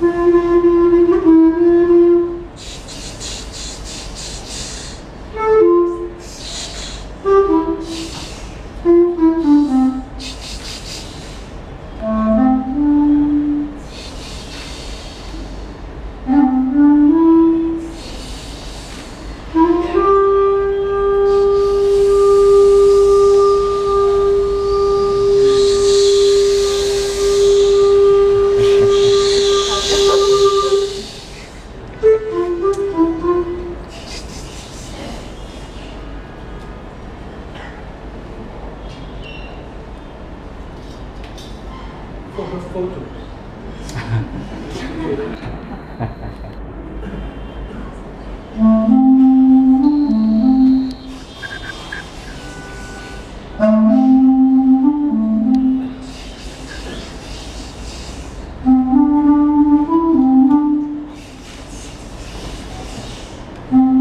Música for her photos. Thank